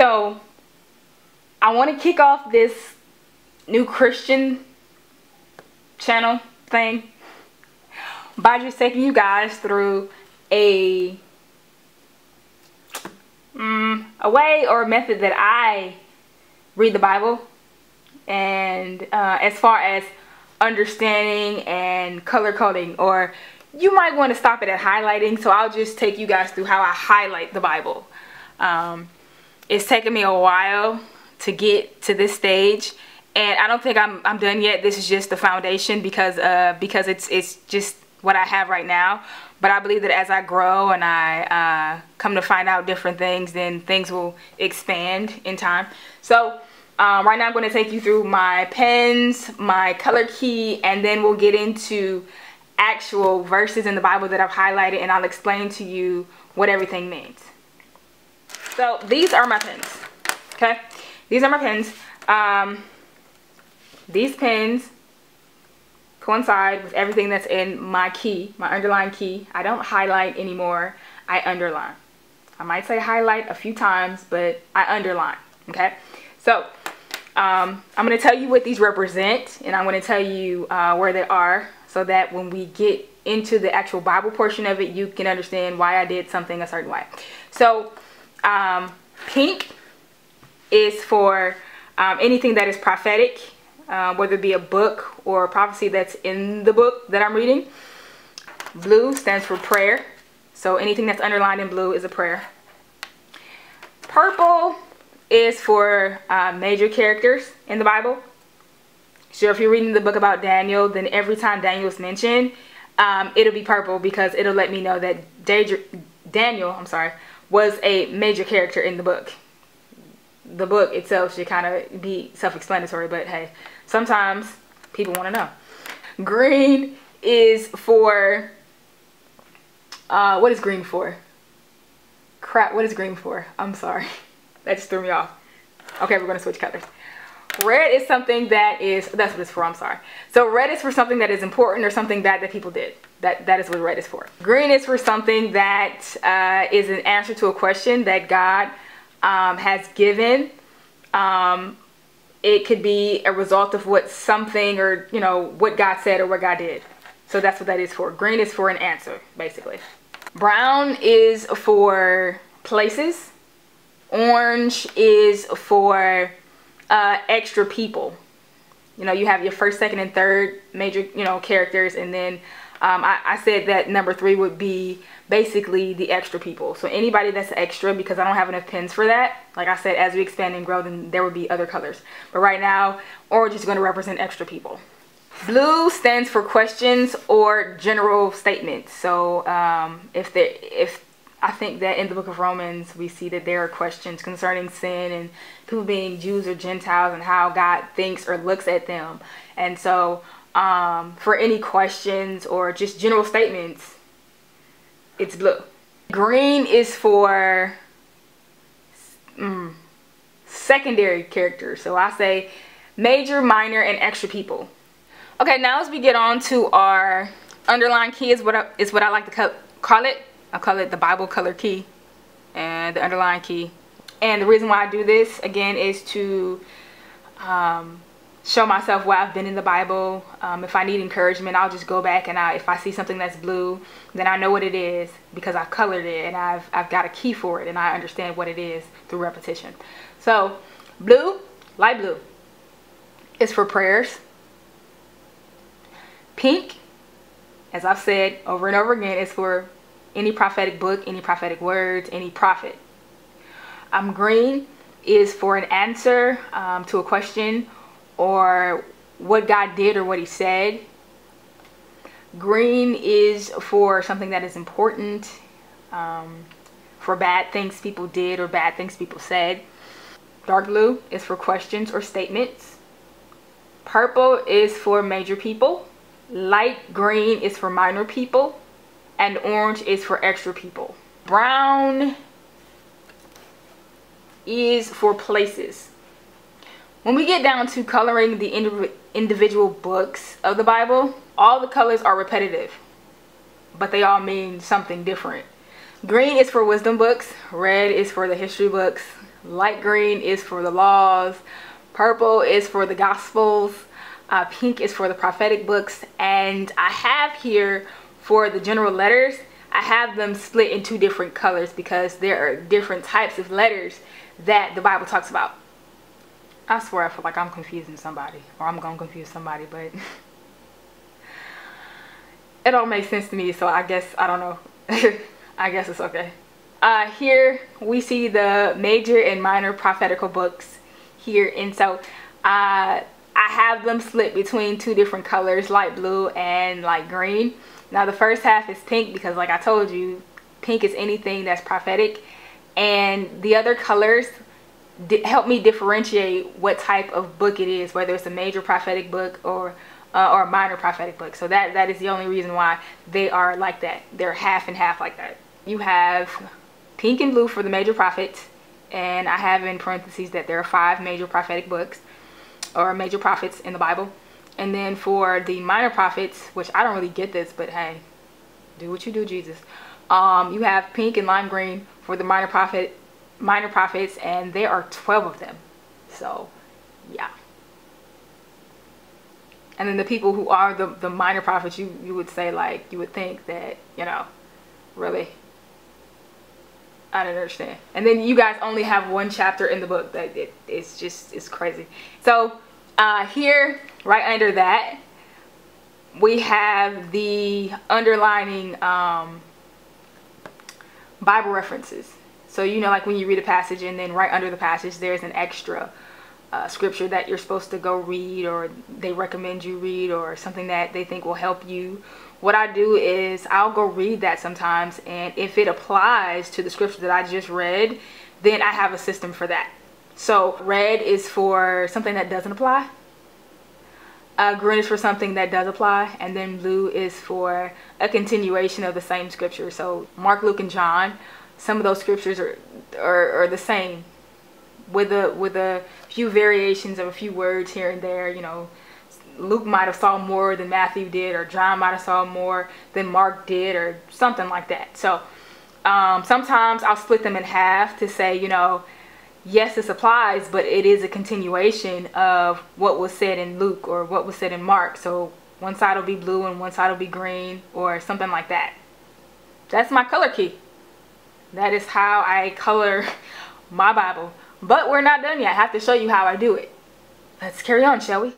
So, I want to kick off this new Christian channel thing by just taking you guys through a um, a way or a method that I read the Bible and uh, as far as understanding and color coding or you might want to stop it at highlighting so I'll just take you guys through how I highlight the Bible. Um, it's taken me a while to get to this stage and I don't think I'm, I'm done yet. This is just the foundation because uh, because it's it's just what I have right now. But I believe that as I grow and I uh, come to find out different things then things will expand in time. So um, right now I'm going to take you through my pens, my color key, and then we'll get into actual verses in the Bible that I've highlighted and I'll explain to you what everything means. So these are my pins, okay? These are my pins. Um, these pins coincide with everything that's in my key, my underline key. I don't highlight anymore, I underline. I might say highlight a few times, but I underline, okay? So um, I'm going to tell you what these represent and I'm to tell you uh, where they are so that when we get into the actual Bible portion of it, you can understand why I did something a certain way. So um, pink is for um, anything that is prophetic, uh, whether it be a book or a prophecy that's in the book that I'm reading. Blue stands for prayer. So anything that's underlined in blue is a prayer. Purple is for uh, major characters in the Bible. So if you're reading the book about Daniel, then every time Daniel is mentioned, um, it'll be purple because it'll let me know that Daniel, I'm sorry, was a major character in the book. The book itself should kind of be self-explanatory, but hey, sometimes people want to know. Green is for, uh, what is green for? Crap, what is green for? I'm sorry. That just threw me off. Okay, we're gonna switch colors. Red is something that is, that's what it's for, I'm sorry. So red is for something that is important or something bad that people did. That, that is what red is for. Green is for something that uh, is an answer to a question that God um, has given. Um, it could be a result of what something or, you know, what God said or what God did. So that's what that is for. Green is for an answer, basically. Brown is for places Orange is for uh, extra people. You know, you have your first, second, and third major, you know, characters. And then um, I, I, said that number three would be basically the extra people. So anybody that's extra, because I don't have enough pins for that. Like I said, as we expand and grow, then there would be other colors. But right now, orange is going to represent extra people. Blue stands for questions or general statements. So um, if there, if I think that in the book of Romans, we see that there are questions concerning sin and people being Jews or Gentiles and how God thinks or looks at them. And so, um, for any questions or just general statements, it's blue. Green is for mm, secondary characters. So I say major, minor, and extra people. Okay, now as we get on to our underline key is what I, is what I like to call it. I call it the Bible color key and the underline key. And the reason why I do this, again, is to um, show myself where I've been in the Bible. Um, if I need encouragement, I'll just go back and I, if I see something that's blue, then I know what it is because I've colored it and I've, I've got a key for it and I understand what it is through repetition. So blue, light blue, is for prayers. Pink, as I've said over and over again, is for any prophetic book, any prophetic words, any prophet. Um, green is for an answer um, to a question or what God did or what he said. Green is for something that is important, um, for bad things people did or bad things people said. Dark blue is for questions or statements. Purple is for major people. Light green is for minor people and orange is for extra people. Brown is for places. When we get down to coloring the individual books of the Bible, all the colors are repetitive, but they all mean something different. Green is for wisdom books, red is for the history books, light green is for the laws, purple is for the gospels, uh, pink is for the prophetic books, and I have here for the general letters, I have them split in two different colors because there are different types of letters that the Bible talks about. I swear I feel like I'm confusing somebody or I'm going to confuse somebody, but it all makes sense to me, so I guess, I don't know. I guess it's okay. Uh, here we see the major and minor prophetical books here, and so uh, I have them split between two different colors, light blue and light green. Now the first half is pink because like I told you, pink is anything that's prophetic, and the other colors help me differentiate what type of book it is, whether it's a major prophetic book or uh, or a minor prophetic book. So that that is the only reason why they are like that. They're half and half like that. You have pink and blue for the major prophets, and I have in parentheses that there are five major prophetic books or major prophets in the Bible. And then for the minor prophets, which I don't really get this, but hey, do what you do, Jesus. Um, you have pink and lime green for the minor prophet minor prophets and there are 12 of them so yeah and then the people who are the, the minor prophets you you would say like you would think that you know really I don't understand. And then you guys only have one chapter in the book that it, it's just it's crazy. So uh, here right under that we have the underlining um, Bible references. So, you know, like when you read a passage and then right under the passage, there's an extra uh, scripture that you're supposed to go read or they recommend you read or something that they think will help you. What I do is I'll go read that sometimes and if it applies to the scripture that I just read, then I have a system for that. So red is for something that doesn't apply. Uh, green is for something that does apply and then blue is for a continuation of the same scripture. So Mark, Luke, and John some of those scriptures are, are, are the same with a with a few variations of a few words here and there you know. Luke might have saw more than Matthew did or John might have saw more than Mark did or something like that. So um, sometimes I'll split them in half to say you know yes this applies but it is a continuation of what was said in Luke or what was said in Mark. So one side will be blue and one side will be green or something like that. That's my color key. That is how I color my Bible. But we're not done yet. I have to show you how I do it. Let's carry on, shall we?